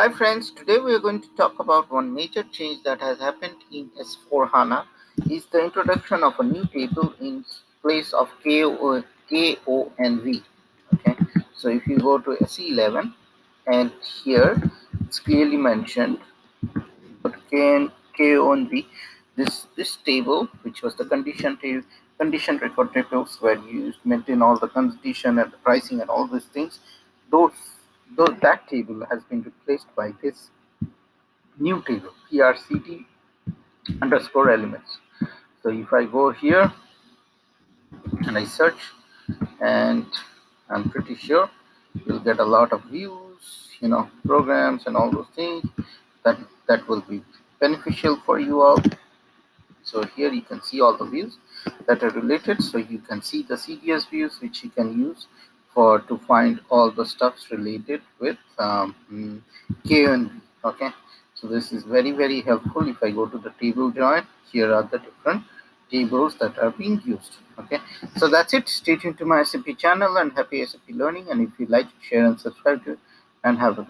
Hi friends, today we are going to talk about one major change that has happened in S4 HANA is the introduction of a new table in place of KO, KONV. Okay, so if you go to SE11 and here it's clearly mentioned but KONV this this table which was the condition table condition record tables where you used maintain all the condition and the pricing and all these things those though that table has been replaced by this new table PRCD underscore elements. So if i go here and i search and i'm pretty sure you'll get a lot of views you know programs and all those things that that will be beneficial for you all. So here you can see all the views that are related. So you can see the cds views which you can use for to find all the stuffs related with um, KNV. Okay, so this is very very helpful. If I go to the table join, here are the different tables that are being used. Okay, so that's it. Stay tuned to my SAP channel and happy SAP learning. And if you like, share and subscribe to and have a great